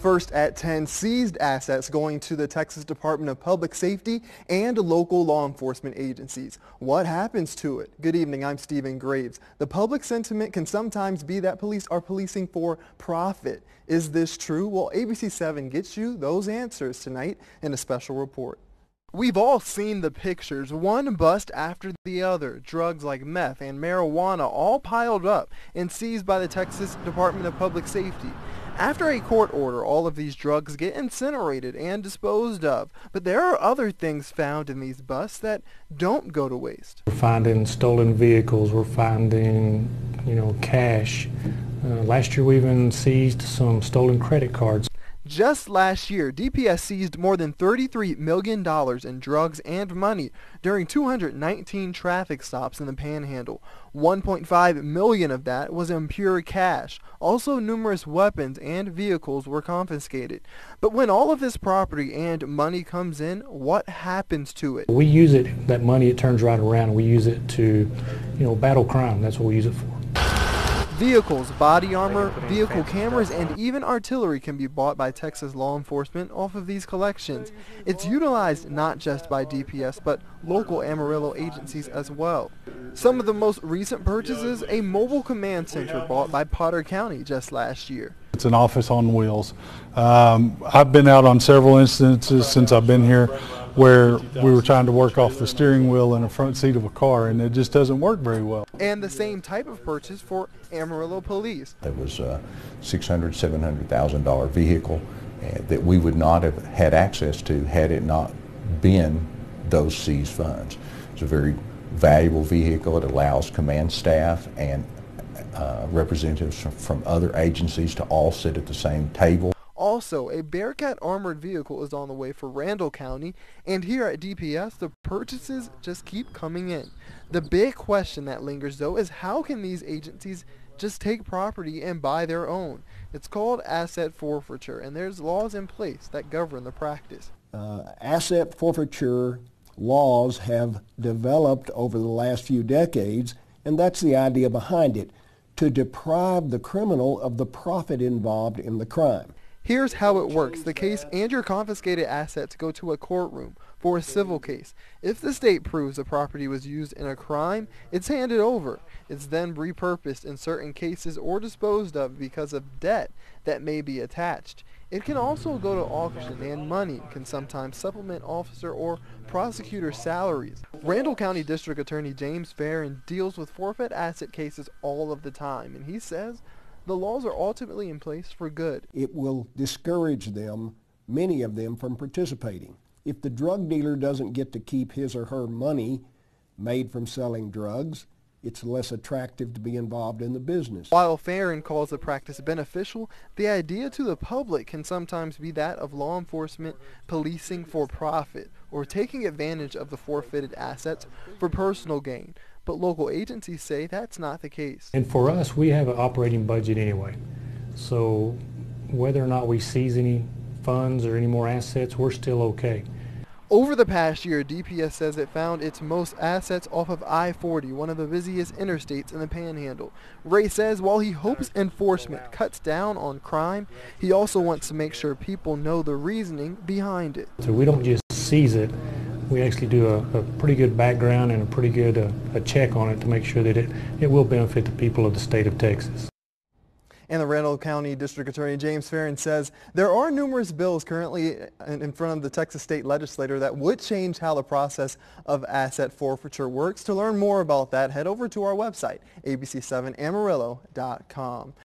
First at 10, seized assets going to the Texas Department of Public Safety and local law enforcement agencies. What happens to it? Good evening, I'm Stephen Graves. The public sentiment can sometimes be that police are policing for profit. Is this true? Well, ABC 7 gets you those answers tonight in a special report. We've all seen the pictures, one bust after the other. Drugs like meth and marijuana all piled up and seized by the Texas Department of Public Safety. After a court order, all of these drugs get incinerated and disposed of. But there are other things found in these busts that don't go to waste. We're finding stolen vehicles. We're finding, you know, cash. Uh, last year we even seized some stolen credit cards. Just last year, DPS seized more than $33 million in drugs and money during 219 traffic stops in the Panhandle. 1.5 million of that was in pure cash. Also, numerous weapons and vehicles were confiscated. But when all of this property and money comes in, what happens to it? We use it, that money, it turns right around. We use it to, you know, battle crime. That's what we use it for. Vehicles, body armor, vehicle cameras, and even artillery can be bought by Texas law enforcement off of these collections. It's utilized not just by DPS, but local Amarillo agencies as well. Some of the most recent purchases, a mobile command center bought by Potter County just last year. It's an office on wheels. Um, I've been out on several instances since I've been here where we were trying to work off the steering wheel in the front seat of a car and it just doesn't work very well. And the same type of purchase for Amarillo Police. It was a $600,000, $700,000 vehicle uh, that we would not have had access to had it not been those seized funds. It's a very valuable vehicle. It allows command staff and uh, representatives from other agencies to all sit at the same table. Also, a Bearcat armored vehicle is on the way for Randall County, and here at DPS, the purchases just keep coming in. The big question that lingers, though, is how can these agencies just take property and buy their own? It's called asset forfeiture, and there's laws in place that govern the practice. Uh, asset forfeiture laws have developed over the last few decades, and that's the idea behind it, to deprive the criminal of the profit involved in the crime. Here's how it works. The case and your confiscated assets go to a courtroom for a civil case. If the state proves the property was used in a crime, it's handed over. It's then repurposed in certain cases or disposed of because of debt that may be attached. It can also go to auction and money can sometimes supplement officer or prosecutor salaries. Randall County District Attorney James Farren deals with forfeit asset cases all of the time and he says the laws are ultimately in place for good. It will discourage them, many of them, from participating. If the drug dealer doesn't get to keep his or her money made from selling drugs, it's less attractive to be involved in the business. While Farren calls the practice beneficial, the idea to the public can sometimes be that of law enforcement policing for profit or taking advantage of the forfeited assets for personal gain but local agencies say that's not the case. And for us, we have an operating budget anyway. So whether or not we seize any funds or any more assets, we're still okay. Over the past year, DPS says it found its most assets off of I-40, one of the busiest interstates in the Panhandle. Ray says while he hopes enforcement cuts down on crime, he also wants to make sure people know the reasoning behind it. So we don't just seize it, we actually do a, a, pretty good background and a pretty good uh, a check on it to make sure that it, it will benefit the people of the state of Texas. And the Randall County District Attorney James Farren says there are numerous bills currently in front of the Texas state legislature that would change how the process of asset forfeiture works. To learn more about that, head over to our website, abc7amarillo.com.